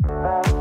Bye.